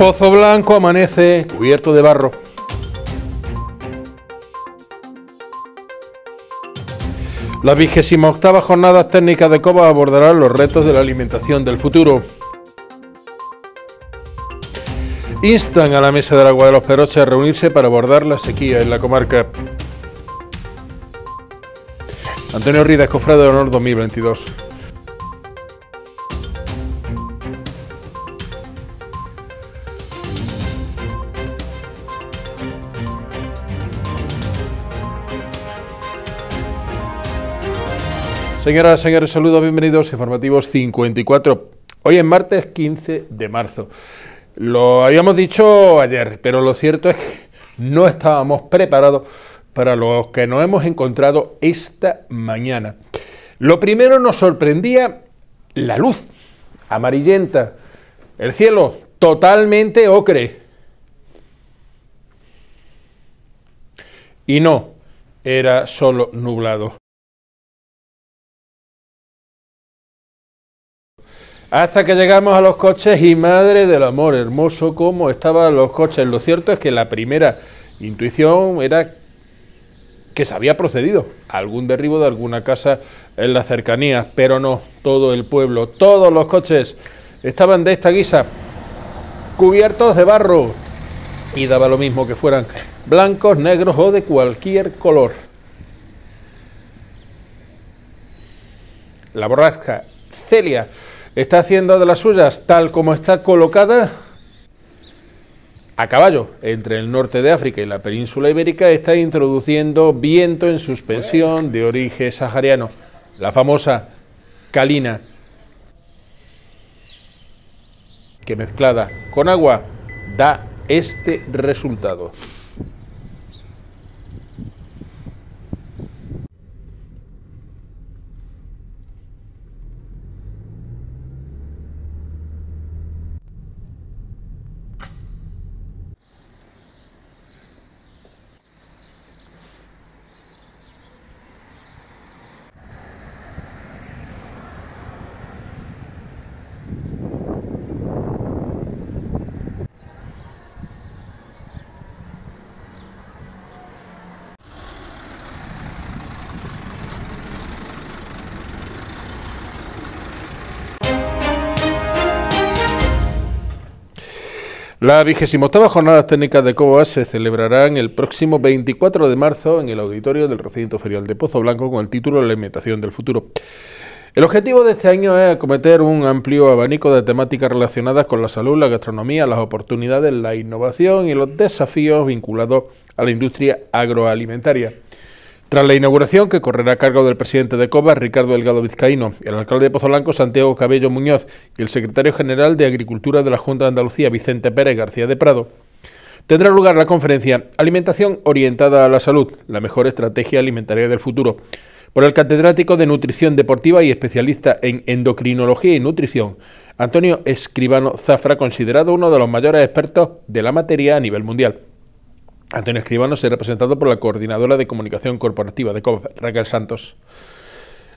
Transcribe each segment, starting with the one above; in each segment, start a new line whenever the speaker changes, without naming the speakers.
Pozo Blanco amanece cubierto de barro. Las vigésima octava jornadas técnicas de COBA abordarán los retos de la alimentación del futuro. Instan a la Mesa del Agua de los Peroches a reunirse para abordar la sequía en la comarca. Antonio Rida, Cofrade de Honor 2022. Señoras, señores, saludos, bienvenidos a Informativos 54. Hoy es martes 15 de marzo. Lo habíamos dicho ayer, pero lo cierto es que no estábamos preparados para lo que nos hemos encontrado esta mañana. Lo primero nos sorprendía la luz amarillenta, el cielo totalmente ocre. Y no, era solo nublado. Hasta que llegamos a los coches y madre del amor hermoso, cómo estaban los coches. Lo cierto es que la primera intuición era que se había procedido a algún derribo de alguna casa en las cercanías, pero no, todo el pueblo, todos los coches estaban de esta guisa, cubiertos de barro, y daba lo mismo que fueran blancos, negros o de cualquier color. La borrasca Celia está haciendo de las suyas tal como está colocada a caballo entre el norte de África y la península ibérica, está introduciendo viento en suspensión de origen sahariano, la famosa calina, que mezclada con agua da este resultado. La octava jornada técnicas de COBAS se celebrarán el próximo 24 de marzo en el auditorio del recinto ferial de Pozo Blanco con el título La alimentación del futuro. El objetivo de este año es acometer un amplio abanico de temáticas relacionadas con la salud, la gastronomía, las oportunidades, la innovación y los desafíos vinculados a la industria agroalimentaria. Tras la inauguración, que correrá a cargo del presidente de COBA, Ricardo Delgado Vizcaíno, el alcalde de Pozo Blanco, Santiago Cabello Muñoz, y el secretario general de Agricultura de la Junta de Andalucía, Vicente Pérez García de Prado, tendrá lugar la conferencia Alimentación orientada a la salud, la mejor estrategia alimentaria del futuro, por el catedrático de Nutrición Deportiva y especialista en endocrinología y nutrición, Antonio Escribano Zafra, considerado uno de los mayores expertos de la materia a nivel mundial. Antonio Escribano será representado por la coordinadora de comunicación corporativa de COP, Raquel Santos.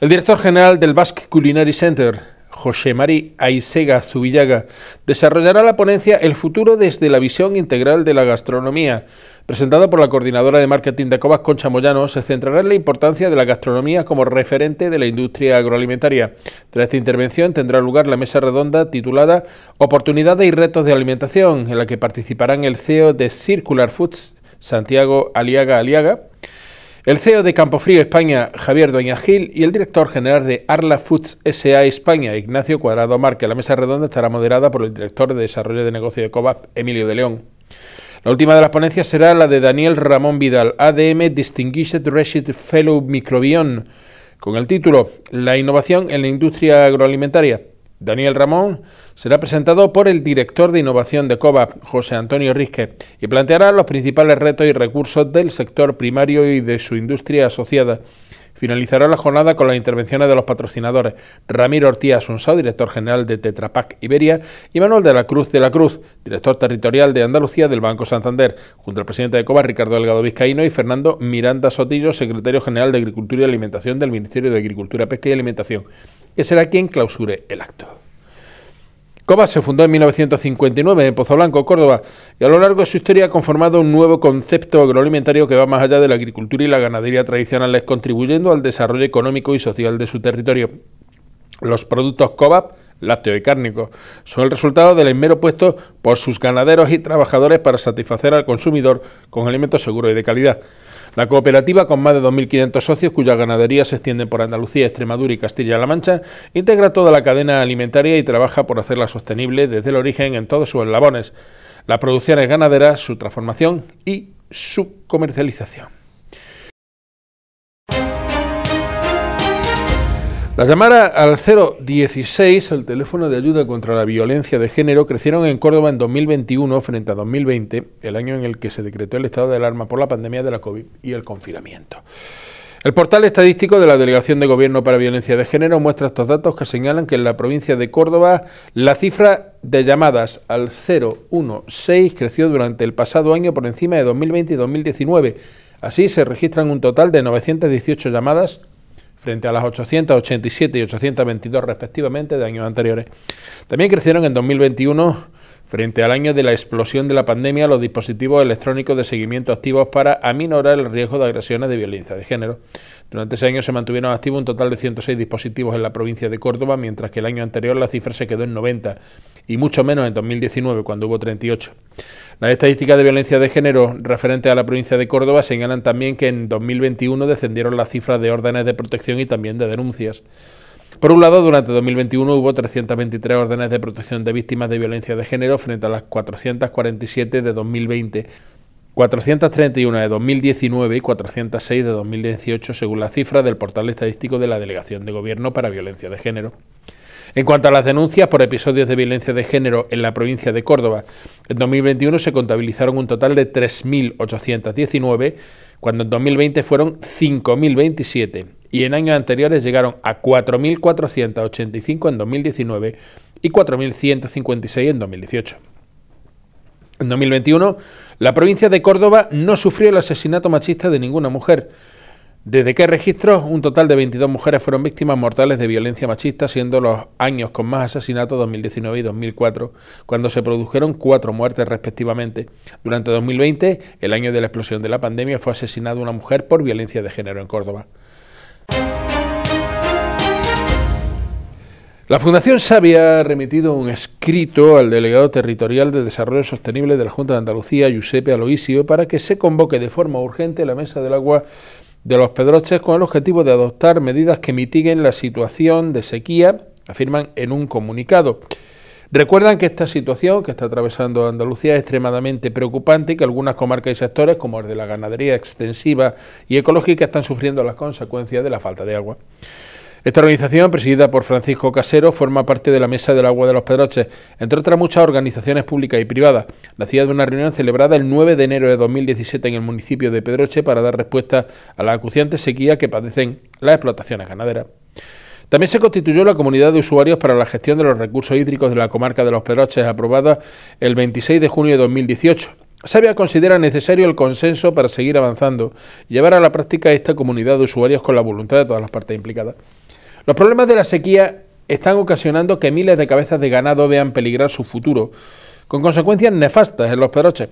El director general del Basque Culinary Center, José Mari Aisega Zubillaga, desarrollará la ponencia El futuro desde la visión integral de la gastronomía. Presentada por la coordinadora de marketing de Cobas, Concha Moyano, se centrará en la importancia de la gastronomía como referente de la industria agroalimentaria. Tras esta intervención tendrá lugar la mesa redonda titulada Oportunidades y retos de alimentación, en la que participarán el CEO de Circular Foods, Santiago Aliaga Aliaga, el CEO de Campofrío España, Javier Doña Gil, y el director general de Arla Foods SA España, Ignacio Cuadrado Marque. La mesa redonda estará moderada por el director de Desarrollo de Negocio de COVAP, Emilio de León. La última de las ponencias será la de Daniel Ramón Vidal, ADM Distinguished Resident Fellow Microbiome, con el título La innovación en la industria agroalimentaria. Daniel Ramón será presentado por el director de innovación de COVAP, José Antonio Risque, y planteará los principales retos y recursos del sector primario y de su industria asociada. Finalizará la jornada con las intervenciones de los patrocinadores Ramiro Ortiz Asunsao, director general de Tetrapac Iberia, y Manuel de la Cruz de la Cruz, director territorial de Andalucía del Banco Santander, junto al presidente de COVAP, Ricardo Delgado Vizcaíno, y Fernando Miranda Sotillo, secretario general de Agricultura y Alimentación del Ministerio de Agricultura, Pesca y Alimentación, que será quien clausure el acto. COBAS se fundó en 1959 en Pozo Blanco, Córdoba, y a lo largo de su historia ha conformado un nuevo concepto agroalimentario que va más allá de la agricultura y la ganadería tradicionales, contribuyendo al desarrollo económico y social de su territorio. Los productos COBAP, lácteo y cárnicos, son el resultado del esmero puesto por sus ganaderos y trabajadores para satisfacer al consumidor con alimentos seguros y de calidad. La cooperativa, con más de 2.500 socios, cuya ganadería se extiende por Andalucía, Extremadura y Castilla-La Mancha, integra toda la cadena alimentaria y trabaja por hacerla sostenible desde el origen en todos sus eslabones, las producciones ganaderas, su transformación y su comercialización. Las llamadas al 016, el teléfono de ayuda contra la violencia de género, crecieron en Córdoba en 2021 frente a 2020, el año en el que se decretó el estado de alarma por la pandemia de la COVID y el confinamiento. El portal estadístico de la Delegación de Gobierno para Violencia de Género muestra estos datos que señalan que en la provincia de Córdoba la cifra de llamadas al 016 creció durante el pasado año por encima de 2020 y 2019. Así se registran un total de 918 llamadas frente a las 887 y 822 respectivamente de años anteriores. También crecieron en 2021 frente al año de la explosión de la pandemia los dispositivos electrónicos de seguimiento activos para aminorar el riesgo de agresiones de violencia de género. Durante ese año se mantuvieron activos un total de 106 dispositivos en la provincia de Córdoba, mientras que el año anterior la cifra se quedó en 90 y mucho menos en 2019, cuando hubo 38. Las estadísticas de violencia de género referentes a la provincia de Córdoba señalan también que en 2021 descendieron las cifras de órdenes de protección y también de denuncias. Por un lado, durante 2021 hubo 323 órdenes de protección de víctimas de violencia de género frente a las 447 de 2020, 431 de 2019 y 406 de 2018, según la cifra del portal estadístico de la Delegación de Gobierno para Violencia de Género. En cuanto a las denuncias por episodios de violencia de género en la provincia de Córdoba, en 2021 se contabilizaron un total de 3.819, cuando en 2020 fueron 5.027 y en años anteriores llegaron a 4.485 en 2019 y 4.156 en 2018. En 2021, la provincia de Córdoba no sufrió el asesinato machista de ninguna mujer, desde que registro, un total de 22 mujeres fueron víctimas mortales de violencia machista, siendo los años con más asesinatos 2019 y 2004, cuando se produjeron cuatro muertes respectivamente. Durante 2020, el año de la explosión de la pandemia, fue asesinada una mujer por violencia de género en Córdoba. La Fundación Sabia ha remitido un escrito al delegado territorial de Desarrollo Sostenible de la Junta de Andalucía, Giuseppe Aloisio, para que se convoque de forma urgente la Mesa del Agua de los Pedroches con el objetivo de adoptar medidas que mitiguen la situación de sequía, afirman en un comunicado. Recuerdan que esta situación que está atravesando Andalucía es extremadamente preocupante y que algunas comarcas y sectores, como el de la ganadería extensiva y ecológica, están sufriendo las consecuencias de la falta de agua. Esta organización, presidida por Francisco Casero, forma parte de la Mesa del Agua de los Pedroches, entre otras muchas organizaciones públicas y privadas. Nacida de una reunión celebrada el 9 de enero de 2017 en el municipio de Pedroche para dar respuesta a la acuciante sequía que padecen las explotaciones ganaderas. También se constituyó la comunidad de usuarios para la gestión de los recursos hídricos de la comarca de los Pedroches, aprobada el 26 de junio de 2018. Sabia considera necesario el consenso para seguir avanzando y llevar a la práctica esta comunidad de usuarios con la voluntad de todas las partes implicadas. Los problemas de la sequía están ocasionando que miles de cabezas de ganado vean peligrar su futuro, con consecuencias nefastas en los pedroches.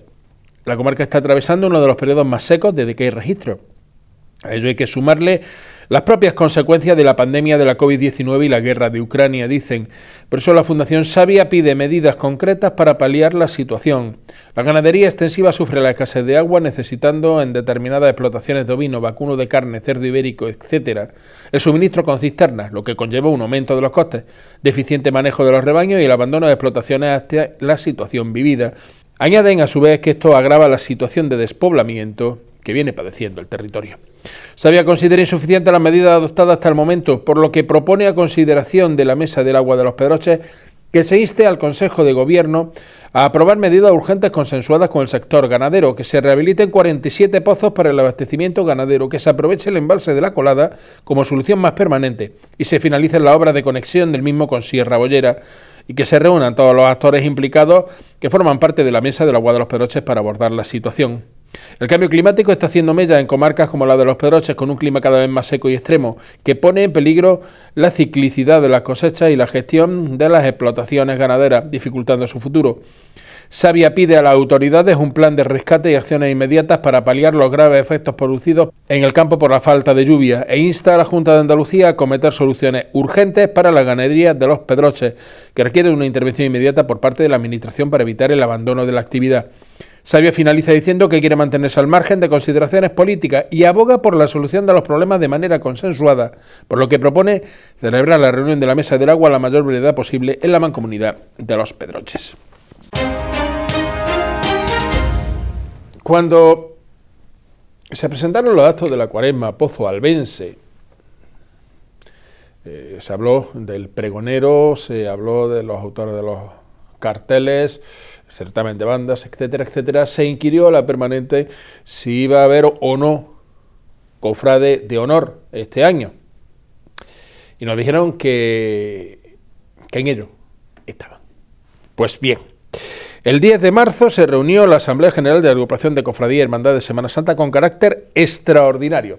La comarca está atravesando uno de los periodos más secos desde que hay registro. A ello hay que sumarle las propias consecuencias de la pandemia de la COVID-19 y la guerra de Ucrania, dicen. Por eso la Fundación Sabia pide medidas concretas para paliar la situación. La ganadería extensiva sufre la escasez de agua, necesitando en determinadas explotaciones de ovino, vacuno de carne, cerdo ibérico, etc., el suministro con cisternas, lo que conlleva un aumento de los costes, deficiente manejo de los rebaños y el abandono de explotaciones hasta la situación vivida. Añaden a su vez que esto agrava la situación de despoblamiento que viene padeciendo el territorio. Sabia considera insuficiente las medidas adoptadas hasta el momento, por lo que propone a consideración de la Mesa del Agua de los Pedroches que se inste al Consejo de Gobierno a aprobar medidas urgentes consensuadas con el sector ganadero, que se rehabiliten 47 pozos para el abastecimiento ganadero, que se aproveche el embalse de la colada como solución más permanente y se finalice la obra de conexión del mismo con Sierra Bollera y que se reúnan todos los actores implicados que forman parte de la mesa del agua de los Pedroches para abordar la situación. El cambio climático está haciendo mella en comarcas como la de los Pedroches, con un clima cada vez más seco y extremo, que pone en peligro la ciclicidad de las cosechas y la gestión de las explotaciones ganaderas, dificultando su futuro. Sabia pide a las autoridades un plan de rescate y acciones inmediatas para paliar los graves efectos producidos en el campo por la falta de lluvia e insta a la Junta de Andalucía a cometer soluciones urgentes para la ganadería de los pedroches, que requieren una intervención inmediata por parte de la Administración para evitar el abandono de la actividad. Sabia finaliza diciendo que quiere mantenerse al margen de consideraciones políticas y aboga por la solución de los problemas de manera consensuada, por lo que propone celebrar la reunión de la Mesa del Agua a la mayor brevedad posible en la mancomunidad de los Pedroches. Cuando se presentaron los actos de la cuaresma Pozo Albense, eh, se habló del pregonero, se habló de los autores de los carteles, certamen de bandas, etcétera, etcétera, se inquirió a la permanente si iba a haber o no cofrade de honor este año. Y nos dijeron que, que en ello estaban. Pues bien, el 10 de marzo se reunió la Asamblea General de la Agrupación de Cofradía y Hermandad de Semana Santa con carácter extraordinario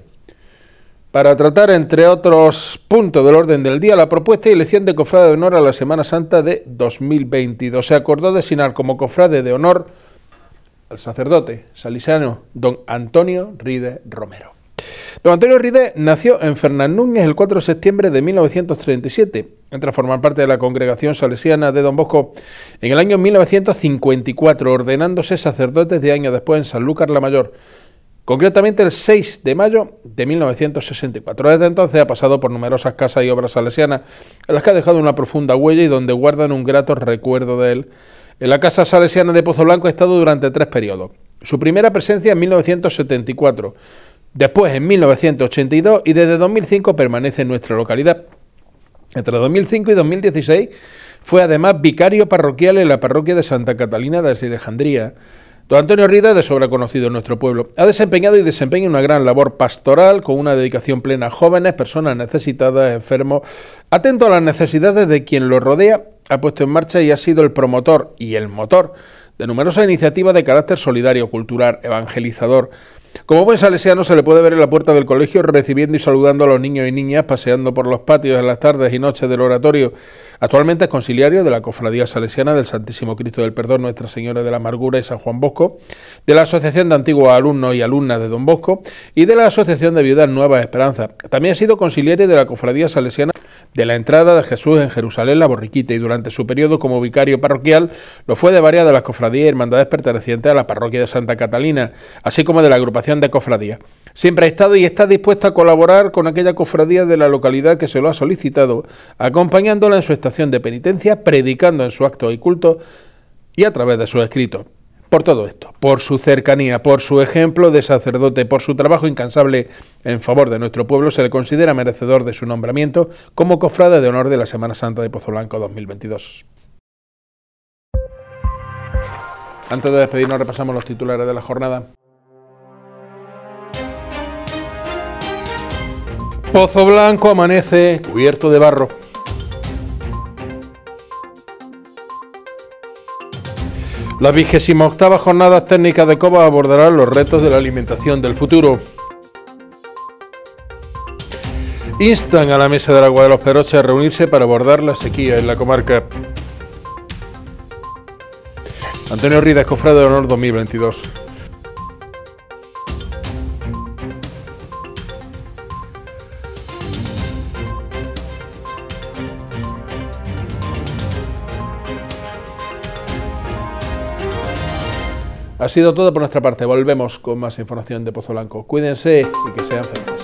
para tratar, entre otros puntos del orden del día, la propuesta y elección de cofrade de honor a la Semana Santa de 2022. Se acordó designar como cofrade de honor al sacerdote salisano don Antonio Ride Romero. Don Antonio Ride nació en Fernán Núñez el 4 de septiembre de 1937. Entra a formar parte de la congregación salesiana de Don Bosco en el año 1954, ordenándose sacerdote de año después en San Lucas la Mayor, concretamente el 6 de mayo de 1964. Desde entonces ha pasado por numerosas casas y obras salesianas, en las que ha dejado una profunda huella y donde guardan un grato recuerdo de él. En la Casa Salesiana de Pozo Blanco ha estado durante tres periodos. Su primera presencia en 1974 Después, en 1982 y desde 2005 permanece en nuestra localidad. Entre 2005 y 2016 fue además vicario parroquial en la parroquia de Santa Catalina de Alejandría. Don Antonio Rida, de sobra conocido en nuestro pueblo, ha desempeñado y desempeña una gran labor pastoral con una dedicación plena a jóvenes, personas necesitadas, enfermos, atento a las necesidades de quien lo rodea, ha puesto en marcha y ha sido el promotor y el motor de numerosas iniciativas de carácter solidario, cultural, evangelizador, como buen salesiano se le puede ver en la puerta del colegio recibiendo y saludando a los niños y niñas, paseando por los patios en las tardes y noches del oratorio. Actualmente es conciliario de la Cofradía Salesiana del Santísimo Cristo del Perdón Nuestra Señora de la Amargura y San Juan Bosco, de la Asociación de Antiguos Alumnos y Alumnas de Don Bosco y de la Asociación de Viudas Nueva Esperanza. También ha sido conciliario de la Cofradía Salesiana de la entrada de Jesús en Jerusalén la Borriquita y durante su periodo como vicario parroquial lo fue de varias de las cofradías y hermandades pertenecientes a la parroquia de Santa Catalina, así como de la agrupación de cofradías. Siempre ha estado y está dispuesta a colaborar con aquella cofradía de la localidad que se lo ha solicitado, acompañándola en su estación de penitencia, predicando en su acto y culto y a través de sus escritos. Por todo esto, por su cercanía, por su ejemplo de sacerdote, por su trabajo incansable en favor de nuestro pueblo, se le considera merecedor de su nombramiento como cofrade de honor de la Semana Santa de Pozo Blanco 2022. Antes de despedirnos repasamos los titulares de la jornada. Pozo Blanco amanece cubierto de barro. Las vigésima octava jornadas técnicas de COBA abordarán los retos de la alimentación del futuro. Instan a la Mesa del Agua de los Peroches a reunirse para abordar la sequía en la comarca. Antonio Rida, Cofrade de Honor 2022. Ha sido todo por nuestra parte. Volvemos con más información de Pozo Blanco. Cuídense y que sean felices.